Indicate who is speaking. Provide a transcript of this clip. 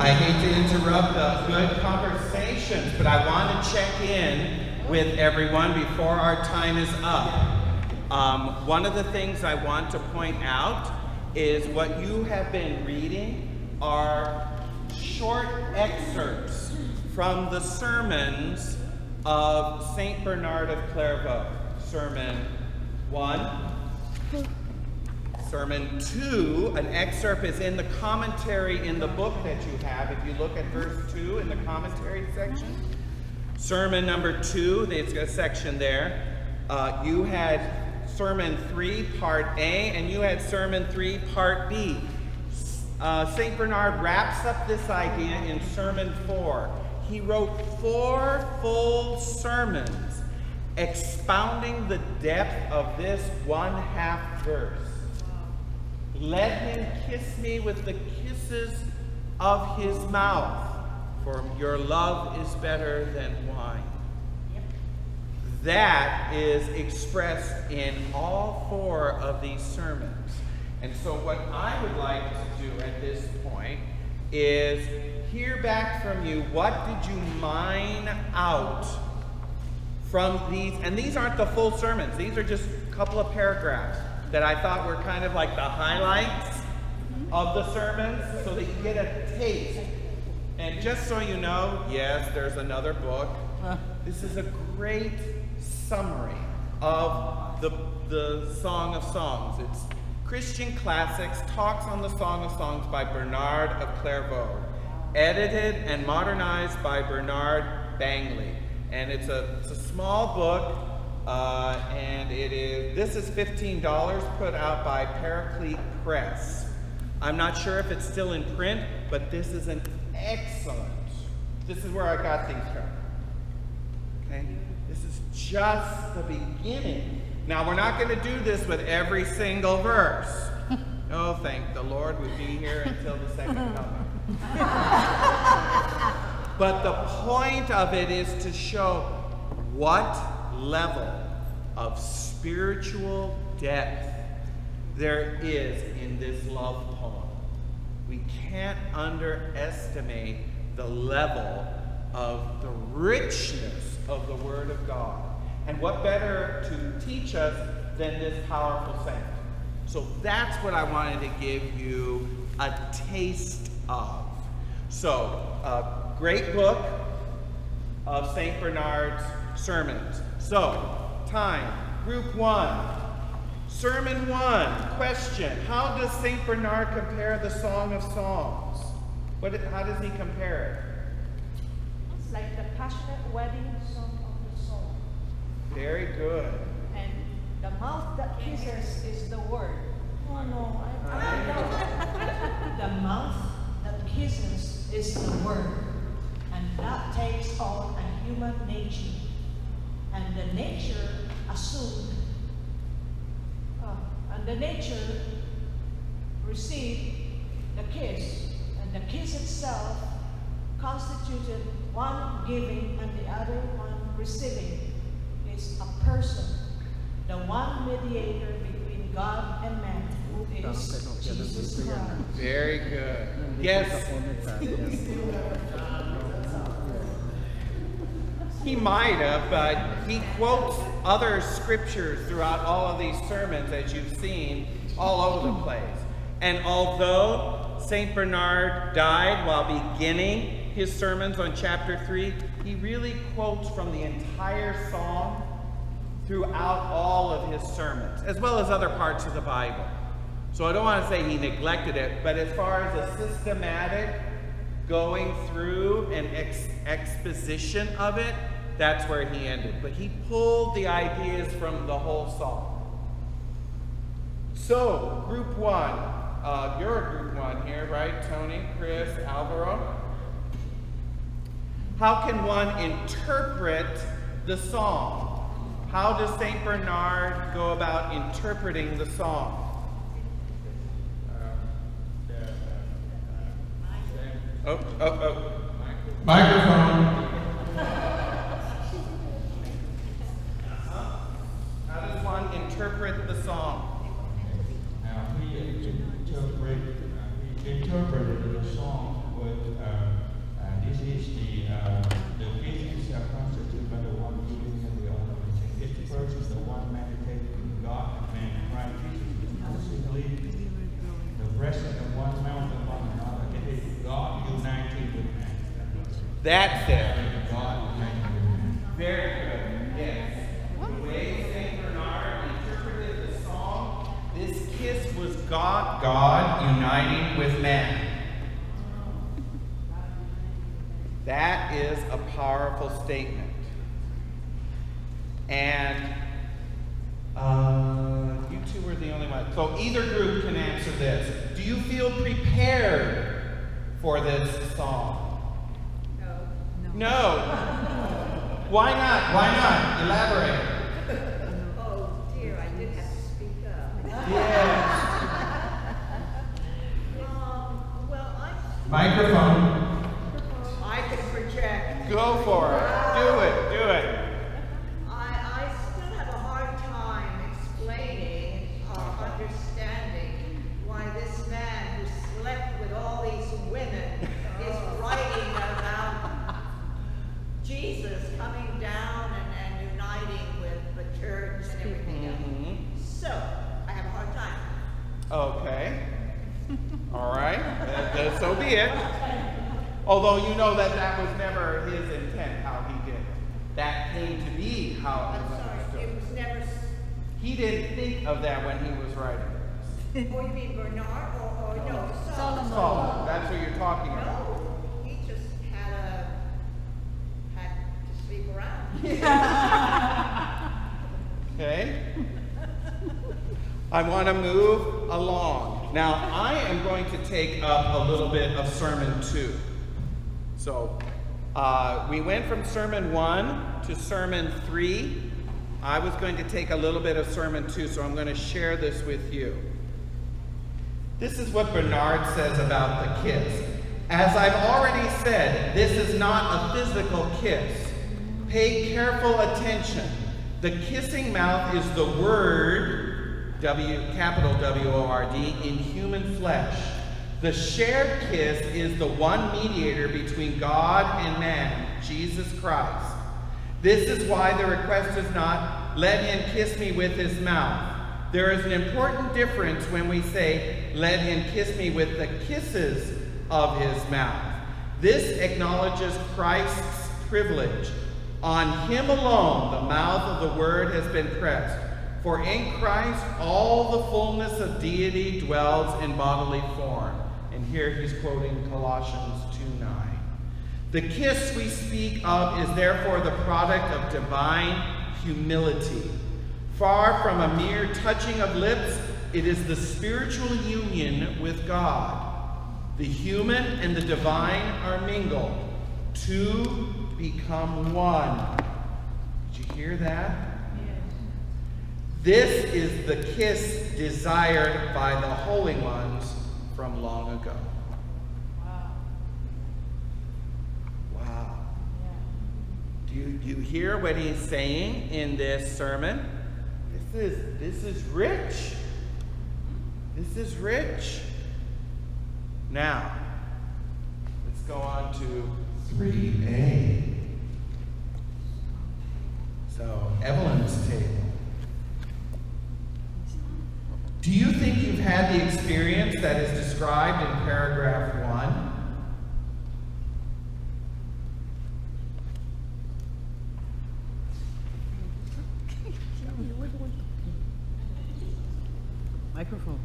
Speaker 1: I hate to interrupt the good conversations, but I want to check in with everyone before our time is up. Um, one of the things I want to point out is what you have been reading are short excerpts from the sermons of St. Bernard of Clairvaux. Sermon 1, Sermon 2, an excerpt is in the commentary in the book that you have. If you look at verse 2 in the commentary section. Sermon number 2, there's a section there. Uh, you had Sermon 3, Part A, and you had Sermon 3, Part B. Uh, St. Bernard wraps up this idea in Sermon 4. He wrote four full sermons expounding the depth of this one half verse. Let him kiss me with the kisses of his mouth, for your love is better than wine. That is expressed in all four of these sermons. And so, what I would like to do at this point is hear back from you what did you mine out from these? And these aren't the full sermons, these are just a couple of paragraphs that I thought were kind of like the highlights of the sermons so that you get a taste. And just so you know, yes, there's another book. This is a great summary of the, the Song of Songs. It's Christian Classics, Talks on the Song of Songs by Bernard of Clairvaux, edited and modernized by Bernard Bangley. And it's a, it's a small book, uh, and it is, this is $15 put out by Paraclete Press. I'm not sure if it's still in print, but this is an excellent, this is where I got these from. Okay? This is just the beginning. Now, we're not going to do this with every single verse. Oh, thank the Lord we'd be here until the second coming. but the point of it is to show what level of spiritual depth there is in this love poem. We can't underestimate the level of the richness of the Word of God. And what better to teach us than this powerful saint? So that's what I wanted to give you a taste of. So, a great book of St. Bernard's sermons. So, time, group one. Sermon one, question. How does St. Bernard compare the Song of Songs? What, how does he compare it?
Speaker 2: It's like the passionate wedding song of the soul.
Speaker 1: Very good.
Speaker 2: And the mouth that kisses is the word. Oh no, I, I uh, don't know. the mouth that kisses is the word. And that takes on a human nature. And the nature assumed, uh, and the nature received the kiss. And the kiss itself constituted one giving and the other one receiving. Is a person, the one mediator between God and man, who is Jesus Christ.
Speaker 1: Very good. Yes. He might have, but he quotes other scriptures throughout all of these sermons, as you've seen, all over the place. And although St. Bernard died while beginning his sermons on chapter 3, he really quotes from the entire psalm throughout all of his sermons, as well as other parts of the Bible. So I don't want to say he neglected it, but as far as a systematic going through an ex exposition of it, that's where he ended. But he pulled the ideas from the whole song. So, group one. Uh, you're a group one here, right? Tony, Chris, Alvaro. How can one interpret the song? How does St. Bernard go about interpreting the song? Oh, oh, oh.
Speaker 3: Microphone.
Speaker 1: How does one interpret the psalm?
Speaker 3: Now, he interpreted, uh, he interpreted the song with uh,
Speaker 1: That's it. Very good. Yes. The way Saint Bernard interpreted the song, this kiss was God, God uniting with man. That is a powerful statement. And uh, you two were the only one. So either group can answer this. Do you feel prepared for this song? No. Why not? Why not? Elaborate.
Speaker 4: Oh dear, I did have to speak up.
Speaker 1: Yes.
Speaker 4: Um, well, I,
Speaker 3: Microphone.
Speaker 4: I can project.
Speaker 1: Go for it. Do it. Do it.
Speaker 4: I, I still have a hard time explaining or understanding why this man who slept with all these women is writing about Jesus coming down and, and uniting with the church and everything else.
Speaker 1: Mhm.
Speaker 4: So, I have a hard time.
Speaker 1: Okay. All right. Uh, so be it. Although you know that that was never his intent, how he did it. That came to be how it
Speaker 4: I'm
Speaker 1: was
Speaker 4: sorry, it was never,
Speaker 1: He didn't think of that when he was writing this.
Speaker 4: oh, you mean Bernard or, or no, Solomon?
Speaker 1: Solomon, that's what you're talking about.
Speaker 4: No, he just had a, had to sleep around.
Speaker 1: Okay? I want to move along. Now, I am going to take up a little bit of sermon two. So, uh, we went from sermon one to sermon three. I was going to take a little bit of sermon two, so I'm going to share this with you. This is what Bernard says about the kiss. As I've already said, this is not a physical kiss. Pay careful attention. The kissing mouth is the word, W, capital W-O-R-D, in human flesh. The shared kiss is the one mediator between God and man, Jesus Christ. This is why the request is not, let him kiss me with his mouth. There is an important difference when we say, let him kiss me with the kisses of his mouth. This acknowledges Christ's privilege. On him alone, the mouth of the word has been pressed. For in Christ, all the fullness of deity dwells in bodily form. And here he's quoting Colossians 2 9. The kiss we speak of is therefore the product of divine humility. Far from a mere touching of lips, it is the spiritual union with God. The human and the divine are mingled. Two become one. Did you hear that? This is the kiss desired by the holy ones from long ago.
Speaker 2: Wow.
Speaker 1: Wow. Do you, do you hear what he's saying in this sermon? This is this is rich. This is rich. Now, let's go on to 3A. Do you think you've had the experience that is described in paragraph 1?
Speaker 2: Microphone.